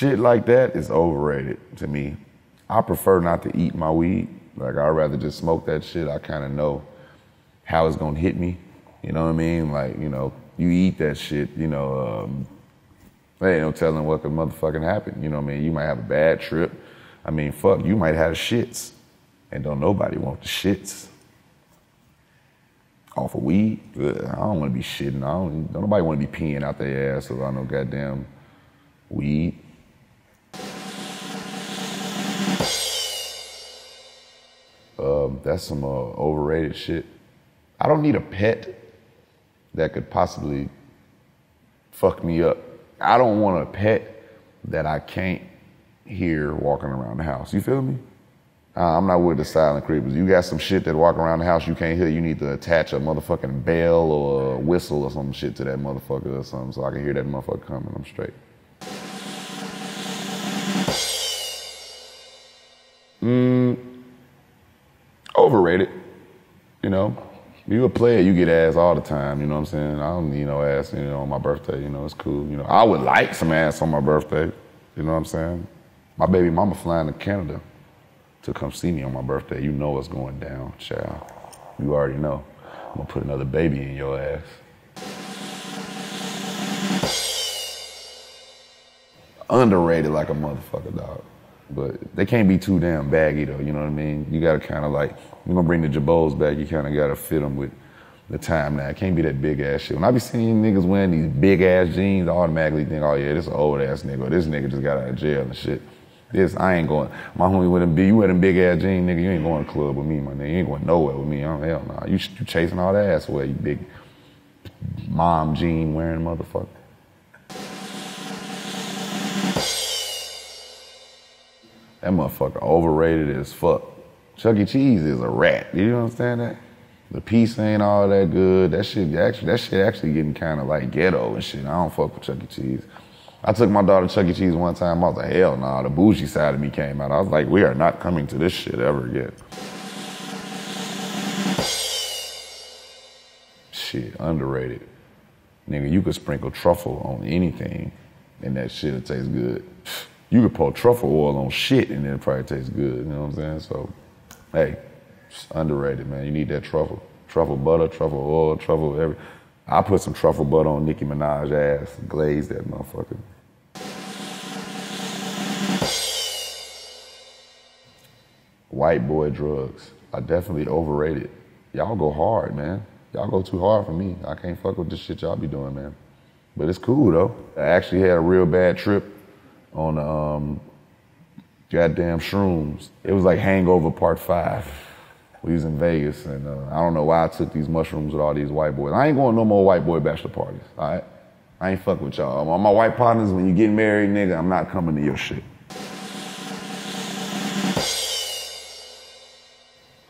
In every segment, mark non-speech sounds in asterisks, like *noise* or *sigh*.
Shit like that is overrated to me. I prefer not to eat my weed. Like I'd rather just smoke that shit. I kind of know how it's gonna hit me. You know what I mean? Like you know, you eat that shit. You know, um, there ain't no telling what could motherfucking happen. You know what I mean? You might have a bad trip. I mean, fuck, you might have shits, and don't nobody want the shits. Off of weed, Ugh, I don't want to be shitting. I don't. Don't nobody want to be peeing out their ass about no goddamn weed. Um, that's some uh, overrated shit. I don't need a pet that could possibly fuck me up. I don't want a pet that I can't hear walking around the house. You feel me? Uh, I'm not with the silent creepers. You got some shit that walk around the house you can't hear. You need to attach a motherfucking bell or a whistle or some shit to that motherfucker or something so I can hear that motherfucker coming. I'm straight. Mm, overrated. You know, you a player, you get ass all the time. You know what I'm saying? I don't need no ass. You know, on my birthday. You know, it's cool. You know, I would like some ass on my birthday. You know what I'm saying? My baby mama flying to Canada to come see me on my birthday. You know what's going down, child. You already know. I'm gonna put another baby in your ass. Underrated like a motherfucker, dog. But they can't be too damn baggy though. You know what I mean? You gotta kind of like you're gonna bring the Girbauds back. You kind of gotta fit them with the time now. It can't be that big ass shit. When I be seeing niggas wearing these big ass jeans, I automatically think, oh yeah, this old ass nigga. This nigga just got out of jail and shit. This I ain't going. My homie with them big, you wear them big ass jeans, nigga. You ain't going to club with me, my nigga. You ain't going nowhere with me. I don't, hell nah. You, you chasing all that ass away, you big mom jean wearing motherfucker. That motherfucker overrated as fuck. Chuck E. Cheese is a rat. You understand that? The piece ain't all that good. That shit actually, that shit actually getting kind of like ghetto and shit. I don't fuck with Chuck E. Cheese. I took my daughter to Chuck E. Cheese one time. I was like, hell nah. The bougie side of me came out. I was like, we are not coming to this shit ever again. Shit, underrated. Nigga, you could sprinkle truffle on anything and that shit'll taste good. You could pour truffle oil on shit and it probably tastes good. You know what I'm saying? So, hey, it's underrated, man. You need that truffle. Truffle butter, truffle oil, truffle every. I put some truffle butter on Nicki Minaj ass, glaze that motherfucker. White boy drugs are definitely overrated. Y'all go hard, man. Y'all go too hard for me. I can't fuck with this shit y'all be doing, man. But it's cool though. I actually had a real bad trip on um, goddamn shrooms. It was like Hangover Part Five. We was in Vegas, and uh, I don't know why I took these mushrooms with all these white boys. I ain't going no more white boy bachelor parties. All right, I ain't fuck with y'all. All my white partners, when you get married, nigga, I'm not coming to your shit.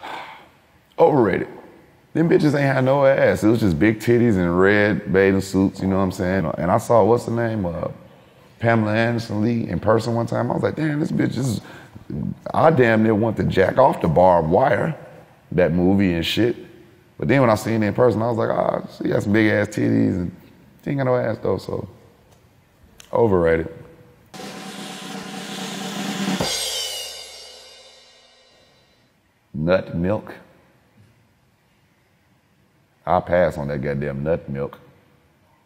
*sighs* Overrated. Them bitches ain't had no ass. It was just big titties and red bathing suits. You know what I'm saying? And I saw what's the name? Uh, Pamela Anderson Lee in person one time. I was like, damn, this bitch is. I damn near want to jack off the Barb Wire, that movie and shit. But then when I seen it in person, I was like, ah, oh, she got some big ass titties and she ain't got no ass though, so overrated. Nut milk. I pass on that goddamn nut milk.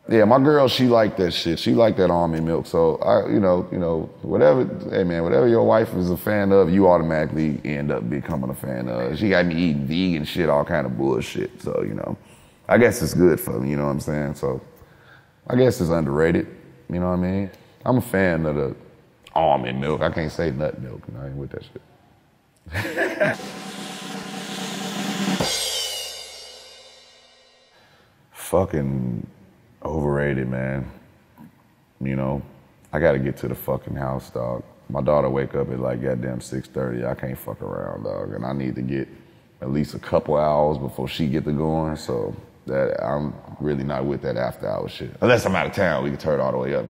Yeah, my girl, she liked that shit. She liked that almond milk. So I, you know, you know, whatever. Hey man, whatever your wife is a fan of, you automatically end up becoming a fan of. She got me eating vegan shit, all kind of bullshit. So you know, I guess it's good for me. You know what I'm saying? So I guess it's underrated. You know what I mean? I'm a fan of the almond milk. I can't say nut milk. You know, I ain't with that shit. *laughs* Fucking Overrated, man. You know, I gotta get to the fucking house, dog. My daughter wake up at like goddamn 6.30. I can't fuck around, dog. And I need to get at least a couple hours before she get to going. So that I'm really not with that after hour shit. Unless I'm out of town, we can turn it all the way up.